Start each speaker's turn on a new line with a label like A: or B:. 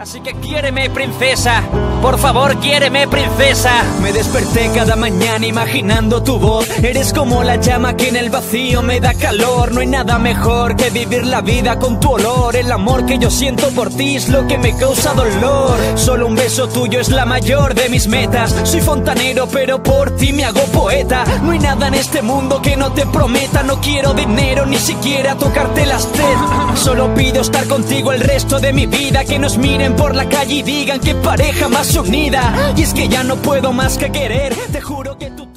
A: Así que quiéreme, princesa. Por favor, quiéreme, princesa. Me desperté cada mañana imaginando tu voz. Eres como la llama que en el vacío me da calor. No hay nada mejor que vivir la vida con tu olor. El amor que yo siento por ti es lo que me causa dolor. Solo un beso tuyo es la mayor de mis metas. Soy fontanero, pero por ti me hago poeta. En este mundo que no te prometa. No quiero dinero, ni siquiera tocarte las tetas. Solo pido estar contigo el resto de mi vida. Que nos miren por la calle y digan que pareja más unida. Y es que ya no puedo más que querer, te juro que tú